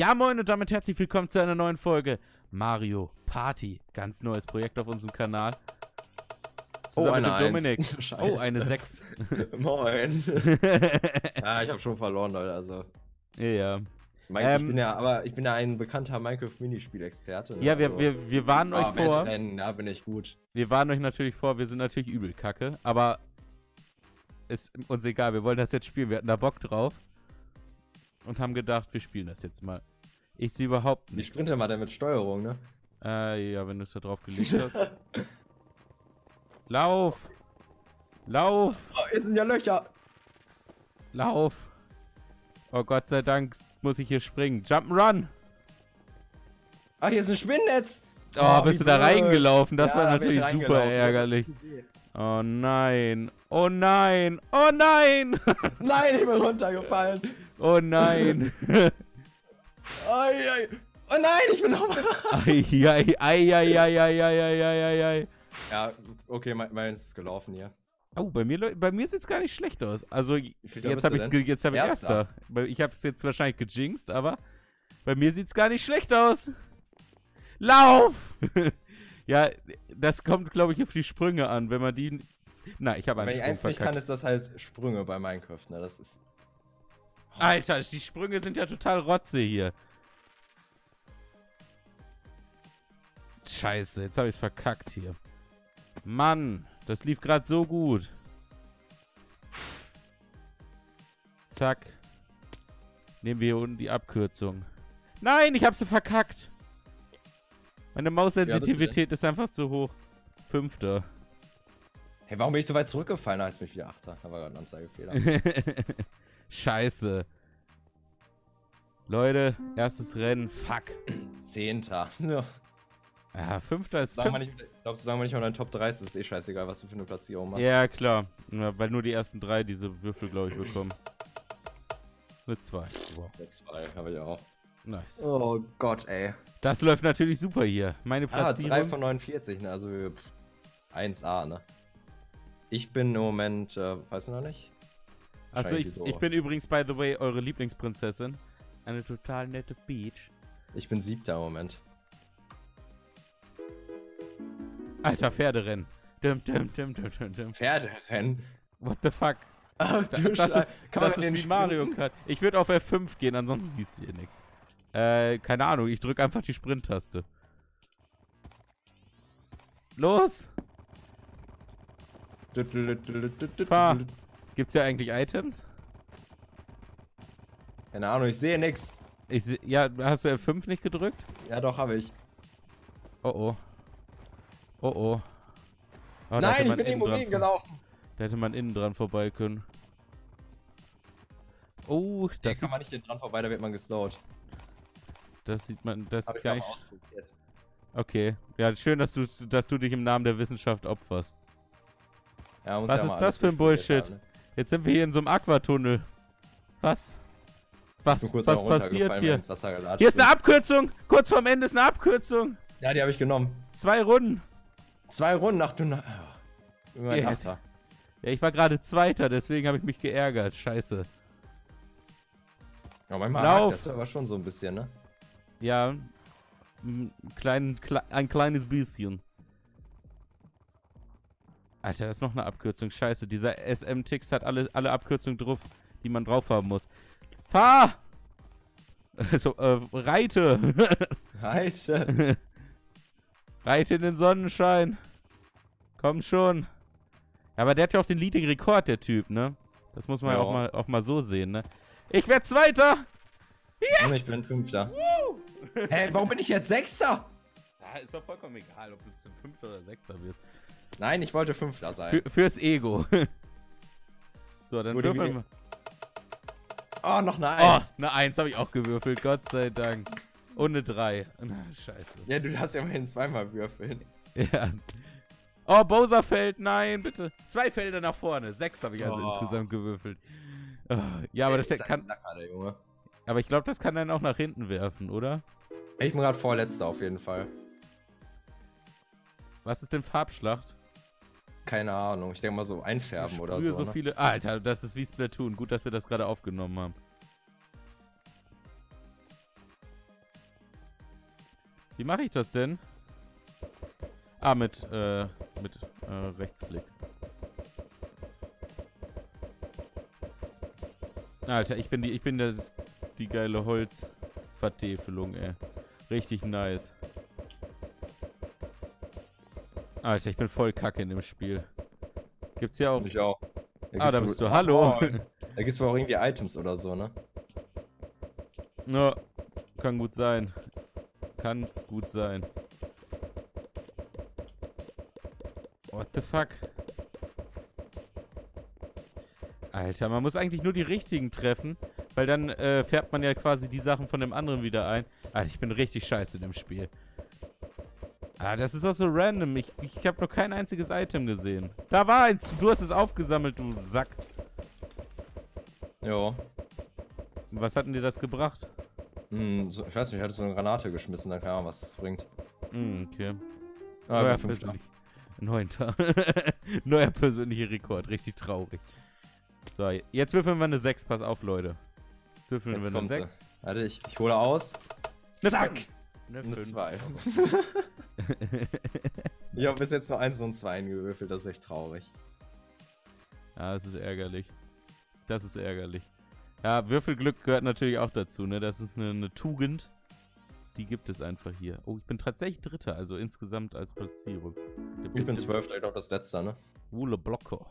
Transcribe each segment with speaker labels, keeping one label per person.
Speaker 1: Ja, moin und damit herzlich willkommen zu einer neuen Folge Mario Party. Ganz neues Projekt auf unserem Kanal.
Speaker 2: Oh,
Speaker 1: Zusammen
Speaker 2: eine
Speaker 1: mit Dominik.
Speaker 2: Eins.
Speaker 1: Oh, eine 6.
Speaker 2: Moin. ja, ich habe schon verloren, Leute. Also,
Speaker 1: ja.
Speaker 2: mein,
Speaker 1: Ähm,
Speaker 2: ich bin ja, aber ich bin ja ein bekannter Minecraft-Minispiel-Experte. ne?
Speaker 1: Ja, wir,
Speaker 2: also,
Speaker 1: wir, wir warnen euch
Speaker 2: ah,
Speaker 1: vor.
Speaker 2: Wettrennen, da bin ich gut.
Speaker 1: Wir warnen euch natürlich vor, wir sind natürlich übel kacke, aber ist uns egal, wir wollen das jetzt spielen. Wir hatten da Bock drauf und haben gedacht, wir spielen das jetzt mal. Ich sehe überhaupt
Speaker 2: Wie
Speaker 1: nicht.
Speaker 2: sprinte mal denn mit Steuerung, ne?
Speaker 1: Äh, ja, wenn du es da drauf gelegt hast. Lauf! Lauf!
Speaker 2: Oh, hier sind ja Löcher.
Speaker 1: Lauf! Oh Gott sei Dank muss ich hier springen. Jump'n'Run!
Speaker 2: Ach, hier ist ein Spinnennetz.
Speaker 1: Oh,
Speaker 2: Oh,
Speaker 1: bist du da reingelaufen? Das
Speaker 2: Ja,
Speaker 1: war
Speaker 2: ich
Speaker 1: natürlich super ärgerlich. Oh nein! Oh nein! Oh nein!
Speaker 2: Nein, ich bin runtergefallen.
Speaker 1: Oh nein!
Speaker 2: Ai, ai. Oh nein, ich bin nochmal.
Speaker 1: Eieieiei.
Speaker 2: Ja, okay, mein, meins ist gelaufen hier.
Speaker 1: Oh, bei mir, bei mir sieht's gar nicht schlecht aus. Also, jetzt habe ich jetzt hab ich
Speaker 2: Erster.
Speaker 1: Erster. Weil Ich habe es jetzt wahrscheinlich gejinxt, aber bei mir sieht's gar nicht schlecht aus. Lauf! ja, das kommt, glaube ich, auf die Sprünge an. Wenn man die. Na, ich habe
Speaker 2: Wenn
Speaker 1: einen
Speaker 2: ich
Speaker 1: Sprung
Speaker 2: eins nicht kann,
Speaker 1: verkackt.
Speaker 2: ist das halt Sprünge bei Minecraft, ne? Das ist.
Speaker 1: Alter, die Sprünge sind ja total Rotze hier. Scheiße, jetzt habe ich es verkackt hier. Mann, das lief gerade so gut. Zack. Nehmen wir hier unten die Abkürzung. Nein, ich habe sie verkackt. Meine Maussensitivität ist einfach zu hoch. Fünfter.
Speaker 2: Hey, warum bin ich so weit zurückgefallen, als mich wieder Achter? Da war gerade ein Anzeigefehler.
Speaker 1: Scheiße. Leute, erstes Rennen. Fuck.
Speaker 2: Zehnter. Ja.
Speaker 1: Ja, fünfter ist fünf.
Speaker 2: glaubst du, solange man nicht mal in den Top 3 ist, ist es eh scheißegal, was du für eine Platzierung machst.
Speaker 1: Ja, klar. Ja, weil nur die ersten drei diese Würfel, glaube ich, bekommen. Eine zwei. Wow.
Speaker 2: Der 2 habe ich auch.
Speaker 1: Nice.
Speaker 2: Oh Gott, ey.
Speaker 1: Das läuft natürlich super hier. Meine
Speaker 2: Ah, 3
Speaker 1: Platzierung.
Speaker 2: von 49, ne? Also pff, 1A, ne? Ich bin im Moment, äh, weißt du noch nicht?
Speaker 1: Achso, ich,
Speaker 2: so.
Speaker 1: ich bin übrigens, by the way, eure Lieblingsprinzessin. Eine total nette Beach.
Speaker 2: Ich bin siebter im Moment.
Speaker 1: Alter, Pferderennen. Dum, dum, dum, dum, dum, dum.
Speaker 2: Pferderennen.
Speaker 1: What the fuck?
Speaker 2: Ach,
Speaker 1: Da,
Speaker 2: du
Speaker 1: das
Speaker 2: Schei-
Speaker 1: ist,
Speaker 2: Kann man
Speaker 1: das
Speaker 2: mit
Speaker 1: ist wie Mario
Speaker 2: sprinten?
Speaker 1: Kart. Ich würde auf F5 gehen, ansonsten siehst du hier nichts. Äh, keine Ahnung, ich drücke einfach die Sprint-Taste. Los! Fahr. Gibt's hier eigentlich Items?
Speaker 2: Keine Ahnung, ich sehe nix.
Speaker 1: Ich seh, ja, hast du F5 nicht gedrückt?
Speaker 2: Ja, doch, habe ich.
Speaker 1: Oh oh. Oh oh. Oh, da
Speaker 2: Nein, ich bin
Speaker 1: innen vor-
Speaker 2: gelaufen.
Speaker 1: Da hätte man innen dran vorbei können. Oh,
Speaker 2: Da
Speaker 1: das,
Speaker 2: kann
Speaker 1: sieht,
Speaker 2: man nicht dran vorbei, da wird man geslowt.
Speaker 1: das sieht man, das
Speaker 2: Hab
Speaker 1: sieht
Speaker 2: ich
Speaker 1: nicht.
Speaker 2: ausprobiert.
Speaker 1: Okay. Ja, schön, dass du, dass du dich im Namen der Wissenschaft opferst.
Speaker 2: Ja,
Speaker 1: Was
Speaker 2: ja
Speaker 1: ist das für ein Bullshit?
Speaker 2: haben, ne?
Speaker 1: Jetzt sind wir hier in so einem Aquatunnel. Was? Was, was passiert hier? Hier ist
Speaker 2: bin.
Speaker 1: eine Abkürzung! Kurz vorm Ende ist eine Abkürzung!
Speaker 2: Ja, die habe ich genommen.
Speaker 1: Zwei Runden.
Speaker 2: Zwei Runden, ach du na ach, Immer ein
Speaker 1: Ja.
Speaker 2: Achter.
Speaker 1: Ja, ich war gerade Zweiter, deswegen habe ich mich geärgert. Scheiße.
Speaker 2: Ja, manchmal
Speaker 1: Lauf.
Speaker 2: das aber schon so ein bisschen, ne?
Speaker 1: Ja, ein, klein, kle ein kleines bisschen. Alter, das ist noch eine Abkürzung. Scheiße, dieser SM-Tix hat alle, alle Abkürzungen drauf, die man drauf haben muss. Fahr! Also, äh, reite!
Speaker 2: Halt.
Speaker 1: reite in den Sonnenschein! Komm schon! Ja, aber der hat ja auch den leading Rekord, der Typ, ne? Das muss man ja,
Speaker 2: Ja.
Speaker 1: auch, mal, auch mal so sehen, ne? Ich werd Zweiter!
Speaker 2: Und ich bin Fünfter. Hä, warum bin ich jetzt Sechster?
Speaker 1: Ja, ist doch vollkommen egal, ob du zum Fünfter oder Sechster wirst.
Speaker 2: Nein, ich wollte Fünfter sein.
Speaker 1: Für, fürs Ego. so, dann
Speaker 2: die
Speaker 1: würfeln wir.
Speaker 2: Oh, noch eine
Speaker 1: Oh,
Speaker 2: Eins.
Speaker 1: eine Eins habe ich auch gewürfelt, Gott sei Dank. Und eine Drei. Na, scheiße.
Speaker 2: Ja, du darfst ja immerhin zweimal würfeln.
Speaker 1: Ja. Oh, Bowser fällt, nein, bitte. Zwei Felder nach vorne. Sechs habe ich also
Speaker 2: Oh.
Speaker 1: insgesamt gewürfelt. Oh, ja, aber
Speaker 2: Ey,
Speaker 1: das kann.
Speaker 2: Lacker, der Junge.
Speaker 1: Aber ich glaube, das kann dann auch nach hinten werfen, oder?
Speaker 2: Ich bin gerade Vorletzter auf jeden Fall.
Speaker 1: Was ist denn Farbschlacht?
Speaker 2: Keine Ahnung. Ich denke mal so einfärben oder so.
Speaker 1: so
Speaker 2: ne?
Speaker 1: viele. Alter, das ist wie Splatoon. Gut, dass wir das gerade aufgenommen haben. Wie mache ich das denn? Ah, mit, äh, mit äh, Rechtsklick. Alter, ich bin die, ich bin das, die geile Holzvertäfelung, ey. Richtig nice. Alter, ich bin voll kacke in dem Spiel. Gibt's hier auch.
Speaker 2: Ich auch.
Speaker 1: Ah, da bist du. Hallo.
Speaker 2: Oh, da gibt's wohl auch irgendwie Items oder so, ne?
Speaker 1: Ja, kann gut sein. Kann gut sein. What the fuck? Alter, man muss eigentlich nur die richtigen treffen, weil dann äh, färbt man ja quasi die Sachen von dem anderen wieder ein. Alter, ich bin richtig scheiße in dem Spiel. Ah, das ist auch so random. Ich, ich habe noch kein einziges Item gesehen. Da war eins. Du hast es aufgesammelt, du Sack.
Speaker 2: Ja.
Speaker 1: Was hat denn dir das gebracht?
Speaker 2: Hm, so, ich weiß nicht, ich hatte so eine Granate geschmissen, dann keine Ahnung, was es bringt.
Speaker 1: Hm, okay.
Speaker 2: Ah,
Speaker 1: Neuer, persönlich Neunter. Neuer persönlicher Rekord. Richtig traurig. So, jetzt würfeln wir eine 6. Pass auf, Leute. Jetzt würfeln
Speaker 2: Jetzt
Speaker 1: wir eine
Speaker 2: kommt sie.
Speaker 1: 6.
Speaker 2: Warte, ich, ich hole aus.
Speaker 1: Eine
Speaker 2: Zack!
Speaker 1: Fünf. Eine
Speaker 2: Eine
Speaker 1: fünf.
Speaker 2: 2. ich habe bis jetzt nur 1 und 2 gewürfelt, das ist echt traurig.
Speaker 1: Ja, das ist ärgerlich. Das ist ärgerlich. Ja, Würfelglück gehört natürlich auch dazu, ne? Das ist eine, eine Tugend. Die gibt es einfach hier. Oh, ich bin tatsächlich Dritter, also insgesamt als Platzierung.
Speaker 2: Ich bin 12, ich glaube das letzte, ne?
Speaker 1: Wule Blocker.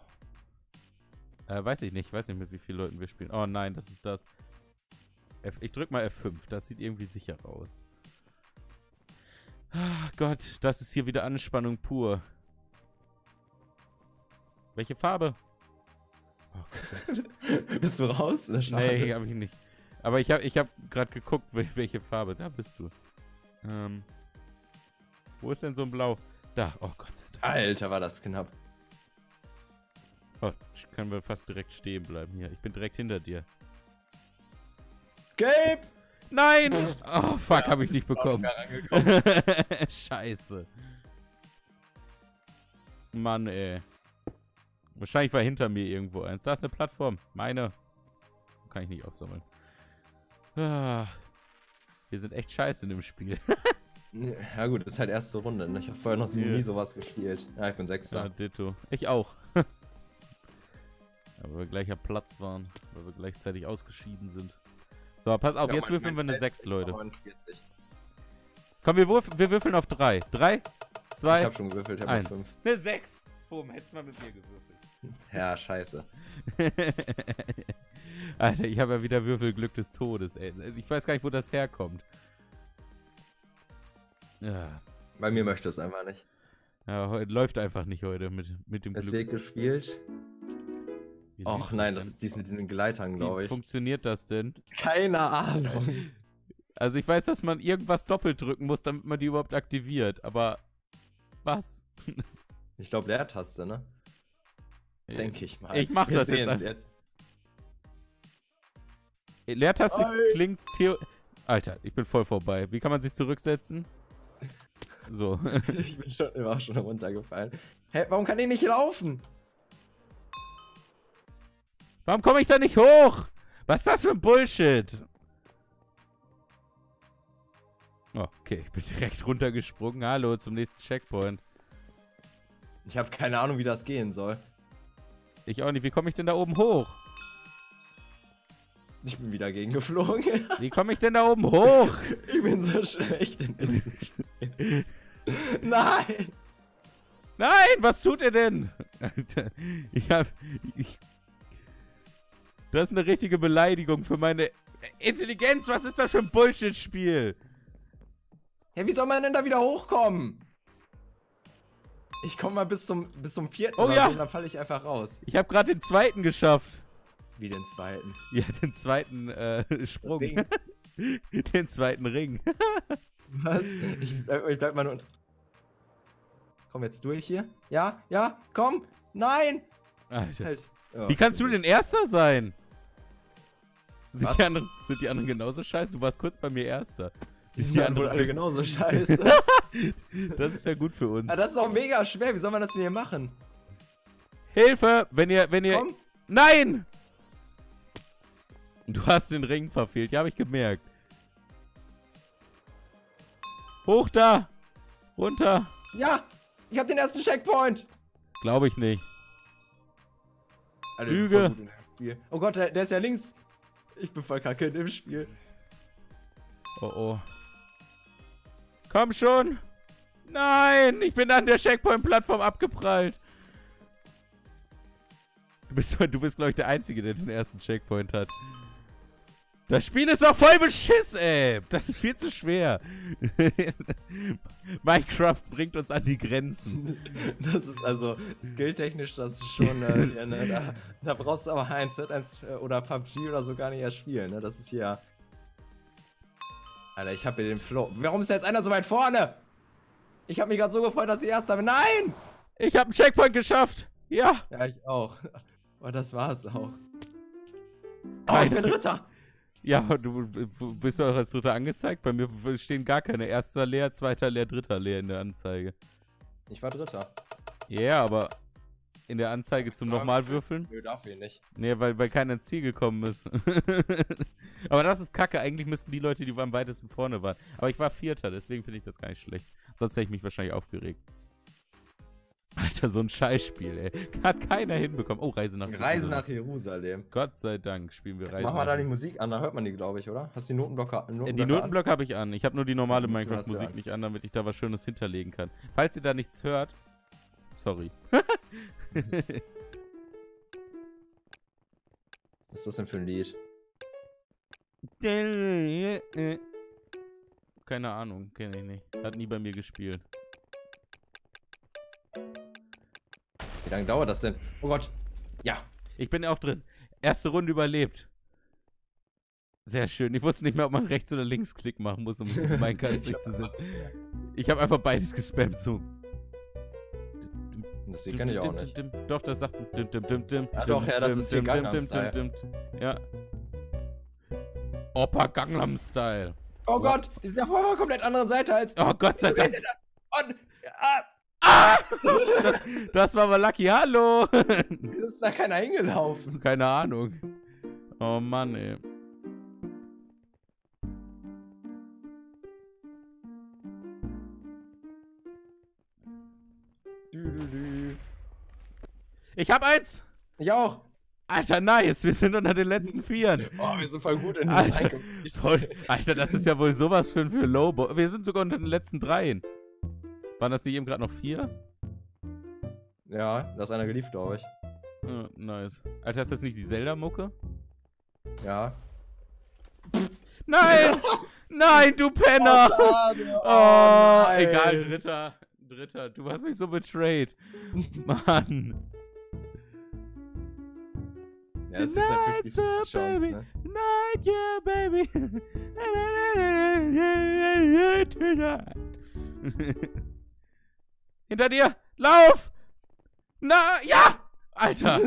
Speaker 1: Äh, weiß ich nicht. Weiß nicht, mit wie vielen Leuten wir spielen. Oh nein, das ist das. F ich drück mal F5. Das sieht irgendwie sicher aus. Ah, Gott, das ist hier wieder Anspannung pur. Welche Farbe? Oh Gott,
Speaker 2: Bist du raus?
Speaker 1: Nee, hab ich nicht. Aber ich hab, ich hab gerade geguckt, wel- welche Farbe. Da bist du. Ähm. Wo ist denn so ein Blau? Da. Oh Gott sei Dank.
Speaker 2: Alter, war das knapp.
Speaker 1: Oh, kann wir fast direkt stehen bleiben hier. Ich bin direkt hinter dir.
Speaker 2: Gelb!
Speaker 1: Nein! Oh, fuck,
Speaker 2: Ja,
Speaker 1: habe ich nicht bekommen. Scheiße. Mann, ey. Wahrscheinlich war hinter mir irgendwo eins. Da ist eine Plattform. Meine. Kann ich nicht aufsammeln. Ah. Wir sind echt scheiße in dem Spiel.
Speaker 2: Ja gut, das ist halt erste Runde. Ne? Ich habe vorher noch
Speaker 1: Ja.
Speaker 2: nie sowas gespielt. Ja, ich bin
Speaker 1: Ja,
Speaker 2: Sechster.
Speaker 1: ditto. Ich auch. Aber wir gleicher Platz waren, weil wir gleichzeitig ausgeschieden sind. So, pass auf,
Speaker 2: Ja,
Speaker 1: jetzt
Speaker 2: mein-
Speaker 1: würfeln wir
Speaker 2: mein
Speaker 1: eine
Speaker 2: Best
Speaker 1: 6, Leute.
Speaker 2: 49.
Speaker 1: Komm, wir, würf wir würfeln auf 3. 3,
Speaker 2: Ich
Speaker 1: 2,
Speaker 2: habe schon gewürfelt, ich habe
Speaker 1: 1.
Speaker 2: 5.
Speaker 1: Eine 6. Boom, hättest mal mit mir gewürfelt.
Speaker 2: Ja, scheiße.
Speaker 1: Alter, ich habe ja wieder Würfelglück des Todes, ey. Ich weiß gar nicht, wo das herkommt. Ja,
Speaker 2: Bei mir möchte es einfach nicht.
Speaker 1: ja heute läuft einfach nicht heute mit, mit dem
Speaker 2: Es
Speaker 1: Glück.
Speaker 2: wird gespielt.
Speaker 1: Wie
Speaker 2: Och
Speaker 1: lief
Speaker 2: nein,
Speaker 1: das
Speaker 2: ist dies mit diesen Gleitern, glaube
Speaker 1: Wie
Speaker 2: ich.
Speaker 1: funktioniert das denn?
Speaker 2: Keine Ahnung.
Speaker 1: Also ich weiß, dass man irgendwas doppelt drücken muss, damit man die überhaupt aktiviert, aber was?
Speaker 2: Ich glaube Leertaste, ne? Denke ich mal.
Speaker 1: Ich mach
Speaker 2: Wir
Speaker 1: das jetzt
Speaker 2: jetzt.
Speaker 1: Leertaste
Speaker 2: Ei.
Speaker 1: klingt theo... Alter, ich bin voll vorbei. Wie kann man sich zurücksetzen? So.
Speaker 2: Ich bin schon immer schon runtergefallen. Hä, warum kann ich nicht laufen?
Speaker 1: Warum komme ich da nicht hoch? Was ist das für ein Bullshit? Oh, okay, ich bin direkt runtergesprungen. Hallo, zum nächsten Checkpoint.
Speaker 2: Ich habe keine Ahnung, wie das gehen soll.
Speaker 1: Ich auch nicht. Wie komme ich denn da oben hoch?
Speaker 2: Ich bin wieder gegengeflogen.
Speaker 1: Wie komme ich denn da oben hoch?
Speaker 2: ich bin so schlecht in. Nein!
Speaker 1: Nein, was tut er denn? Alter, ich hab. Ich, das ist eine richtige Beleidigung für meine Intelligenz. Was ist das für ein Bullshit-Spiel?
Speaker 2: Hä, wie soll man denn da wieder hochkommen? Ich komme mal bis zum, bis zum vierten
Speaker 1: Oh
Speaker 2: oder
Speaker 1: ja.
Speaker 2: und dann falle ich einfach raus.
Speaker 1: Ich habe gerade den zweiten geschafft.
Speaker 2: Wie den zweiten.
Speaker 1: Ja, den zweiten äh, Sprung. Den zweiten Ring.
Speaker 2: Was? Ich bleib, ich bleib mal nur. Komm jetzt durch hier. Ja, ja, komm! Nein!
Speaker 1: Alter.
Speaker 2: Halt. Ja,
Speaker 1: Wie kannst du denn Erster sein? Sind die, anderen, sind die anderen genauso scheiße? Du warst kurz bei mir Erster.
Speaker 2: Die
Speaker 1: Sind
Speaker 2: sind dann wohl alle genauso scheiße.
Speaker 1: Das ist ja gut für uns.
Speaker 2: ja, das ist auch mega schwer. Wie soll man das denn hier machen?
Speaker 1: Hilfe! Wenn ihr, wenn ihr.
Speaker 2: Komm!
Speaker 1: Nein! Du hast den Ring verfehlt. Ja, habe ich gemerkt. Hoch da! Runter!
Speaker 2: Ja! Ich habe den ersten Checkpoint!
Speaker 1: Glaube ich nicht. Lüge.
Speaker 2: Oh Gott, der, der ist ja links. Ich bin voll kacke in dem Spiel.
Speaker 1: Oh oh. Komm schon! Nein! Ich bin an der Checkpoint-Plattform abgeprallt. Du bist, du bist glaube ich, der Einzige, der den ersten Checkpoint hat. Das Spiel ist doch voll beschiss, ey! Das ist viel zu schwer. Minecraft bringt uns an die Grenzen.
Speaker 2: Das ist also skilltechnisch, das ist schon, äh, ne, da, da brauchst du aber 1 1 oder PUBG oder so gar nicht erst spielen, ne? Das ist hier. Alter, ich hab hier den Flow. Warum ist da jetzt einer so weit vorne? Ich hab mich gerade so gefreut, dass ich erst habe. Nein!
Speaker 1: Ich habe einen Checkpoint geschafft! Ja!
Speaker 2: Ja, ich auch. Aber das war's auch. Oh, ich bin Ritter!
Speaker 1: Ja, du du bist doch als Dritter angezeigt. Bei mir stehen gar keine erster leer, zweiter leer, dritter leer in der Anzeige.
Speaker 2: Ich war Dritter.
Speaker 1: Ja, yeah, aber in der Anzeige zum Nochmalwürfeln?
Speaker 2: Nö, darf ich nicht.
Speaker 1: Nee, weil, weil keiner ins Ziel gekommen ist. aber das ist kacke. Eigentlich müssten die Leute, die am weitesten vorne waren. Aber ich war Vierter, deswegen finde ich das gar nicht schlecht. Sonst hätte ich mich wahrscheinlich aufgeregt. Alter, so ein Scheißspiel, ey. Hat keiner hinbekommen. Oh, Reise nach
Speaker 2: Reise nach Jerusalem.
Speaker 1: Gott sei Dank spielen wir Reise
Speaker 2: Mach mal da die Musik an, da hört man die, glaube ich, oder? Hast du die Notenblocker,
Speaker 1: Notenblöcke Die Notenblöcke habe ich an. Ich habe nur die normale Minecraft-Musik nicht an, damit ich da was Schönes hinterlegen kann. Falls ihr da nichts hört, sorry.
Speaker 2: Was ist das denn für ein Lied?
Speaker 1: Keine Ahnung, kenne ich nicht. Hat nie bei mir gespielt.
Speaker 2: Wie lange dauert das denn? Oh Gott. Ja.
Speaker 1: Ich bin auch drin. Erste Runde überlebt. Sehr schön. Ich wusste nicht mehr, ob man rechts oder links Klick machen muss, um sich zu setzen. Ich habe einfach beides gespammt so.
Speaker 2: Das hier kenne ich auch nicht.
Speaker 1: Doch, das sagt.
Speaker 2: Ja, doch, ja, das ist hier Gangnam Style.
Speaker 1: Ja. Opa Gangnam Style.
Speaker 2: Oh Gott, die sind auf einer komplett anderen Seite als.
Speaker 1: Oh Gott sei Dank. Das, das war mal Lucky. Hallo!
Speaker 2: Wieso ist da keiner hingelaufen?
Speaker 1: Keine Ahnung. Oh Mann, ey. Ich hab eins!
Speaker 2: Ich auch!
Speaker 1: Alter, nice, wir sind unter den letzten Vieren.
Speaker 2: Oh, wir sind voll gut in
Speaker 1: Alter, voll, Alter, das ist ja wohl sowas für, für Lowbo. Wir sind sogar unter den letzten Dreien. Waren das nicht eben gerade noch vier?
Speaker 2: Ja, da ist einer geliefert, glaube ich.
Speaker 1: Oh, nice. Alter, ist das nicht die Zelda-Mucke?
Speaker 2: Ja.
Speaker 1: Nein! nein, du Penner! Oh, oh, oh egal, dritter. Dritter. Du hast mich so betrayed. Mann.
Speaker 2: Ja, das ist ja 50 Chance,
Speaker 1: baby. Ne? Night, yeah, baby. Hinter dir! Lauf! Na, ja! Alter!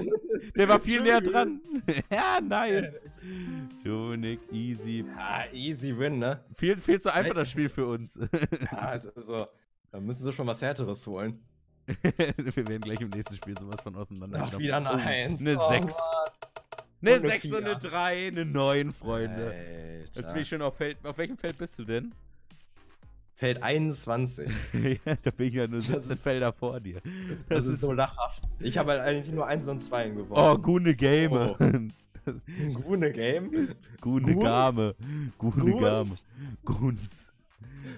Speaker 1: Der war viel näher dran. ja, nice. Tunic, easy.
Speaker 2: Ja, easy win, ne?
Speaker 1: Viel, viel zu einfach das Spiel für uns.
Speaker 2: ja, also, da müssen sie schon was Härteres holen.
Speaker 1: Wir werden gleich im nächsten Spiel sowas von auseinander.
Speaker 2: Ach, wieder eine 1.
Speaker 1: Eine 6. Eine 6 und eine 3, eine 9, Freunde. Alter. Jetzt bin ich schon auf Feld. Auf welchem Feld bist du denn?
Speaker 2: Feld 21.
Speaker 1: ja, da bin ich ja nur 17 Felder vor dir.
Speaker 2: Das, das ist, ist so lachhaft. Ich habe halt eigentlich nur 1 und 2 gewonnen.
Speaker 1: Oh, gute Game. Oh.
Speaker 2: Gune Game?
Speaker 1: Gune Game. Gune Game. Guns.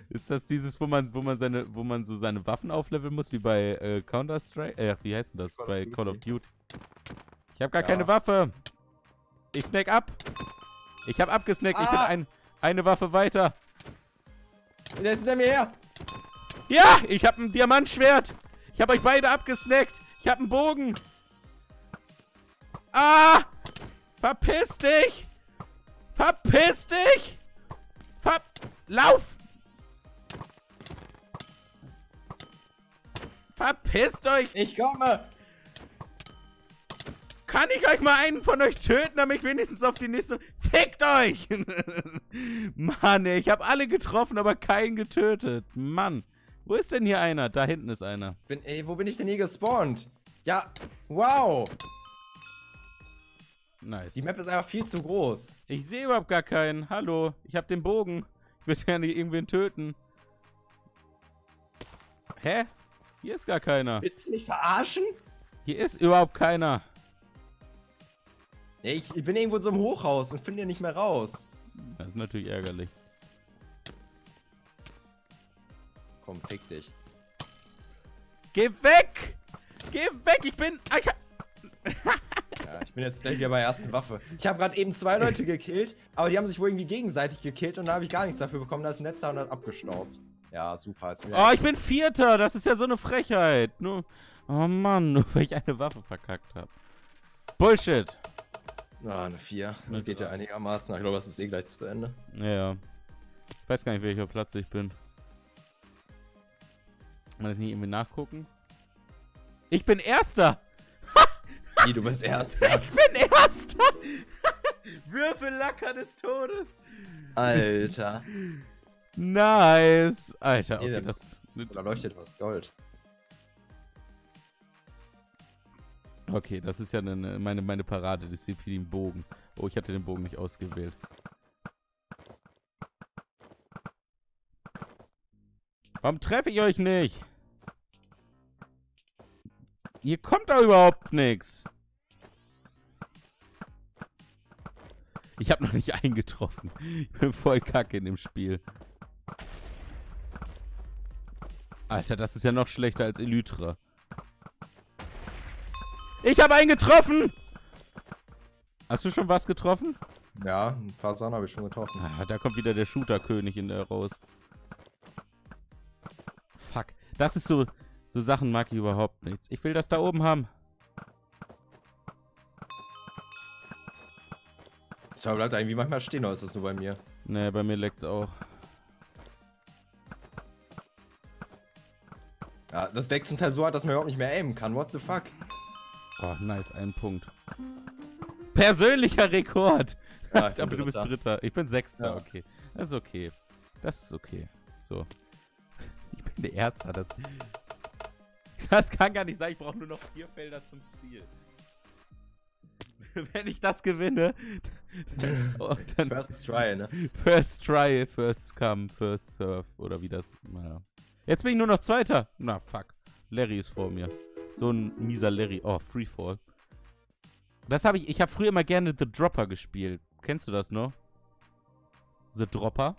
Speaker 1: Ist das dieses, wo man, wo man seine, wo man so seine Waffen aufleveln muss, wie bei äh, Counter-Strike? Äh, wie heißt denn das? Call bei Call of Duty. Ich habe gar ja. keine Waffe. Ich snack ab. Ich habe abgesnackt. Ah. Ich bin ah. ein, eine Waffe weiter.
Speaker 2: Der ist hinter mir her.
Speaker 1: Ja, ich habe ein Diamantschwert. Ich habe euch beide abgesnackt. Ich habe einen Bogen. Ah! Verpiss dich! Verpiss dich! Ver... Lauf! Verpisst euch!
Speaker 2: Ich komme!
Speaker 1: Kann ich euch mal einen von euch töten, damit ich wenigstens auf die nächste... Fickt euch! Mann, ey, ich habe alle getroffen, aber keinen getötet. Mann. Wo ist denn hier einer? Da hinten ist einer.
Speaker 2: Bin, ey, wo bin ich denn hier gespawnt? Ja, wow.
Speaker 1: Nice.
Speaker 2: Die Map ist einfach viel zu groß.
Speaker 1: Ich sehe überhaupt gar keinen. Hallo, ich habe den Bogen. Ich würde gerne irgendwen töten. Hä? Hier ist gar keiner.
Speaker 2: Willst du mich verarschen?
Speaker 1: Hier ist überhaupt keiner.
Speaker 2: Ja, ich, ich bin irgendwo in so einem Hochhaus und finde ihn nicht mehr raus.
Speaker 1: Das ist natürlich ärgerlich.
Speaker 2: Komm, fick dich.
Speaker 1: Geh weg! Geh weg! Ich bin. Ich,
Speaker 2: Ja, ich bin jetzt gleich wieder bei der ersten Waffe. Ich habe gerade eben zwei Leute gekillt, aber die haben sich wohl irgendwie gegenseitig gekillt und da habe ich gar nichts dafür bekommen, da ist ein letzter und hat abgestaubt. Ja, super. Ist mir
Speaker 1: oh, ich bin Vierter. Das ist ja so eine Frechheit. Nur. Oh Mann, nur weil ich eine Waffe verkackt habe. Bullshit.
Speaker 2: Ah, eine 4.
Speaker 1: Eine
Speaker 2: Geht ja einigermaßen. Ich glaube, das ist eh gleich zu Ende.
Speaker 1: Ja. Ich weiß gar nicht, welcher Platz ich bin. Kann man das nicht irgendwie nachgucken? Ich bin Erster!
Speaker 2: Wie, du bist Erster.
Speaker 1: Ich bin Erster! Würfellacker des Todes!
Speaker 2: Alter.
Speaker 1: Nice! Alter, okay, das.
Speaker 2: Da leuchtet was Gold.
Speaker 1: Okay, das ist ja eine, meine, meine Paradedisziplin Bogen. Oh, ich hatte den Bogen nicht ausgewählt. Warum treffe ich euch nicht? Hier kommt da überhaupt nichts. Ich habe noch nicht eingetroffen. Ich bin voll kacke in dem Spiel. Alter, das ist ja noch schlechter als Elytra. Ich habe einen getroffen! Hast du schon was getroffen?
Speaker 2: Ja, ein paar Sachen habe ich schon getroffen.
Speaker 1: Ah, da kommt wieder der Shooter-König in der raus. Fuck. Das ist so. So Sachen mag ich überhaupt nichts. Ich will das da oben haben.
Speaker 2: So, bleibt irgendwie manchmal stehen, oder ist das nur bei mir?
Speaker 1: Ne, bei mir leckt's auch.
Speaker 2: Ja, das Deck zum Teil so hat, dass man überhaupt nicht mehr aimen kann. What the fuck?
Speaker 1: Oh, nice, ein Punkt. Persönlicher Rekord!
Speaker 2: Ja, ich
Speaker 1: Aber du bist
Speaker 2: Dritter.
Speaker 1: Ich bin Sechster,
Speaker 2: Ja.
Speaker 1: okay. Das ist okay. Das ist okay. So. Ich bin der Erste. Das, das kann gar nicht sein. Ich brauche nur noch vier Felder zum Ziel. Wenn ich das gewinne, oh, dann
Speaker 2: First try, ne?
Speaker 1: first try, first come, first serve. Oder wie das. Naja. Jetzt bin ich nur noch Zweiter. Na, fuck. Larry ist vor mir. So ein mieser Larry. Oh, Freefall. Das habe ich. Ich habe früher immer gerne The Dropper gespielt. Kennst du das noch? The Dropper?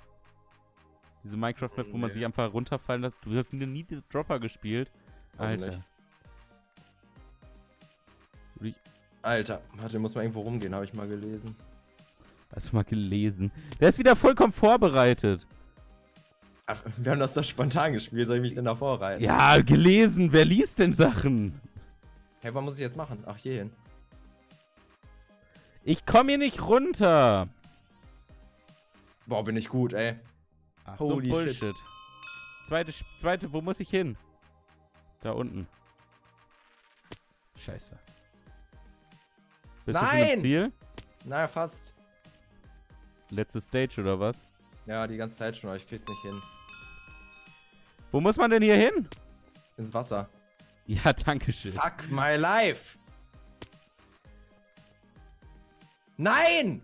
Speaker 1: Diese Minecraft-Map, wo man
Speaker 2: Nee.
Speaker 1: sich einfach runterfallen lässt. Du hast nie The Dropper gespielt. Alter.
Speaker 2: Alter, warte, muss mal irgendwo rumgehen, habe ich mal gelesen.
Speaker 1: Hast du mal gelesen? Der ist wieder vollkommen vorbereitet.
Speaker 2: Ach, wir haben das doch spontan gespielt, soll ich mich denn da vorreiten?
Speaker 1: Ja, gelesen. Wer liest denn Sachen?
Speaker 2: Hey, was muss ich jetzt machen? Ach, hier hin.
Speaker 1: Ich komme hier nicht runter.
Speaker 2: Boah, bin ich gut, ey.
Speaker 1: Ach so,
Speaker 2: Holy
Speaker 1: Bullshit.
Speaker 2: shit.
Speaker 1: Zweite, zweite, wo muss ich hin? Da unten. Scheiße. Bist du schon
Speaker 2: Nein!
Speaker 1: Ziel?
Speaker 2: Naja, fast.
Speaker 1: Letzte Stage oder was?
Speaker 2: Ja, die ganze Zeit schon, aber ich krieg's nicht hin.
Speaker 1: Wo muss man denn hier hin?
Speaker 2: Ins Wasser.
Speaker 1: Ja, danke schön.
Speaker 2: Fuck my life! Nein!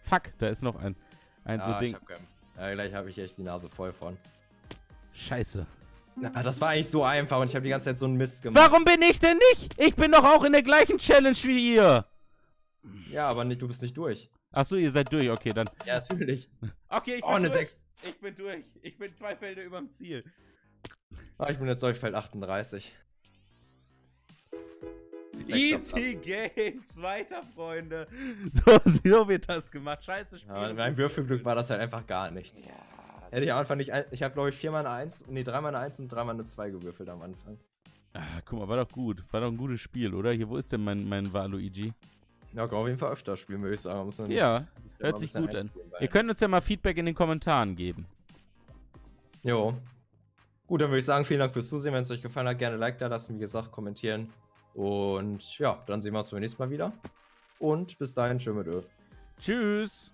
Speaker 1: Fuck, da ist noch ein, ein so
Speaker 2: Ah,
Speaker 1: Ding.
Speaker 2: ich hab. Ja, gleich habe ich echt die Nase voll von.
Speaker 1: Scheiße.
Speaker 2: Na, das war eigentlich so einfach und ich habe die ganze Zeit so einen Mist gemacht.
Speaker 1: Warum bin ich denn nicht? Ich bin doch auch in der gleichen Challenge wie ihr.
Speaker 2: Ja, aber nicht, du bist nicht durch.
Speaker 1: Achso, ihr seid durch. Okay, dann.
Speaker 2: Ja, natürlich.
Speaker 1: Okay, ich
Speaker 2: Oh, eine
Speaker 1: durch.
Speaker 2: 6.
Speaker 1: Ich bin durch. Ich bin zwei Felder überm Ziel.
Speaker 2: Ah, ich bin jetzt Feld 38.
Speaker 1: Easy Game, zweiter Freunde. So, so wird das gemacht. Scheiße Spiel.
Speaker 2: Ja, mein Würfelglück war das halt einfach gar nichts. Hätte ich am Anfang nicht. ein- Ich habe, glaube ich, viermal eine 1, nee, dreimal eine 1 und dreimal eine 2 gewürfelt am Anfang.
Speaker 1: Ah, guck mal, war doch gut. War doch ein gutes Spiel, oder? Hier, wo ist denn mein, mein Waluigi?
Speaker 2: Ja, kann auf jeden Fall öfter spielen, würde ich sagen.
Speaker 1: Ja, hört sich gut an. Ihr könnt uns ja mal Feedback in den Kommentaren geben.
Speaker 2: Jo. Gut, dann würde ich sagen, vielen Dank fürs Zusehen. Wenn es euch gefallen hat, gerne Like da lassen, wie gesagt, kommentieren. Und ja, dann sehen wir uns beim nächsten Mal wieder. Und bis dahin, schön mit Öl.
Speaker 1: Tschüss.